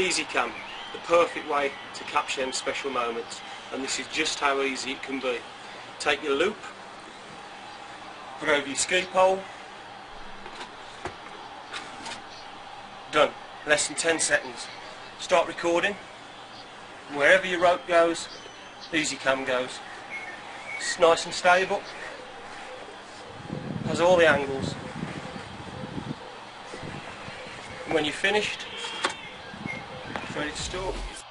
EZCAM, the perfect way to capture them special moments and this is just how easy it can be. Take your loop, put over your ski pole, done, less than 10 seconds. Start recording, wherever your rope goes, EZCAM goes. It's nice and stable, has all the angles. And when you're finished, furniture store.